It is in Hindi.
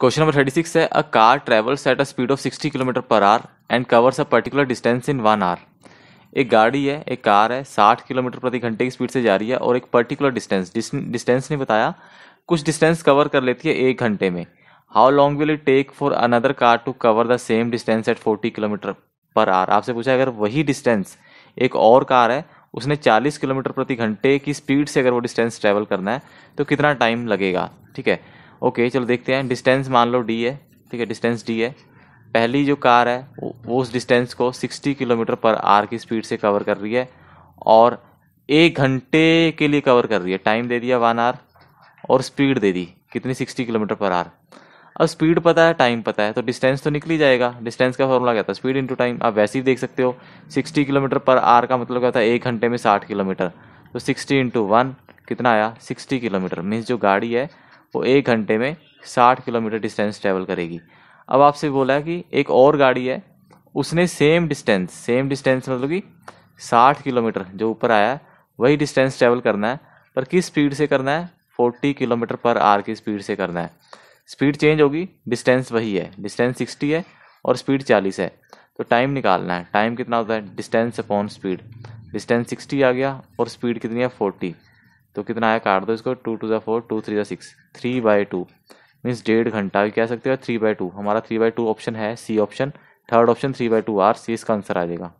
क्वेश्चन नंबर थर्टी सिक्स है a car travels at a speed of sixty kilometer per hour and covers a particular distance in one hour एक गाड़ी है, एक कार है, साठ किलोमीटर प्रति घंटे की स्पीड से जा रही है और एक पर्टिकुलर डिस्टेंस डिस्टेंस नहीं बताया, कुछ डिस्टेंस कवर कर लेती है एक घंटे में। How long will it take for another car to cover the same distance at forty kilometer per hour आपसे पूछा, अगर वही डिस्टेंस एक और कार है, उसने 40 किलोमीटर प्रति घंटे की स्पीड से अगर वो डिस्टेंस ट्रेवल करना है तो कितना टाइम लगेगा? ठीक है। ओके, चलो देखते हैं। डिस्टेंस मान लो डी है, ठीक है डिस्टेंस डी है। पहली जो कार है, वो उस डिस्टेंस को 60 किलोमीटर पर आर की स्पीड से कवर कर रही है और एक घंटे के लिए कवर कर रही है। टाइम दे दिया वन आर और स्पीड दे दी, कितनी? 60 किलोमीटर पर आर। अब स्पीड पता है टाइम पता है तो डिस्टेंस तो निकल ही जाएगा। डिस्टेंस का फॉर्मूला क्या था? स्पीड इंटू टाइम आप वैसे ही देख सकते हो 60 किलोमीटर पर आर का मतलब क्या था? एक घंटे में 60 किलोमीटर। तो 60 इंटू वन कितना आया? 60 किलोमीटर। मीन्स जो गाड़ी है वो एक घंटे में साठ किलोमीटर डिस्टेंस ट्रेवल करेगी। अब आपसे बोला है कि एक और गाड़ी है, उसने सेम डिस्टेंस सेम डिस्टेंस मतलब कि साठ किलोमीटर जो ऊपर आया है वही डिस्टेंस ट्रेवल करना है, पर किस स्पीड से करना है? फोर्टी किलोमीटर पर आर की स्पीड से करना है। स्पीड चेंज होगी डिस्टेंस वही है डिस्टेंस सिक्सटी है और स्पीड चालीस है। तो टाइम निकालना है। टाइम कितना होता है? Distance upon speed distance sixty आ गया और स्पीड कितनी है? फोर्टी तो कितना आया? काट दो इसको टू टू ज़ा फोर टू थ्री ज़ा six three by two means डेढ़ घंटा। भी कह सकते हो? थ्री बाई टू हमारा थ्री बाई टू ऑप्शन है C option third option three by two or C इसका आंसर आ जाएगा।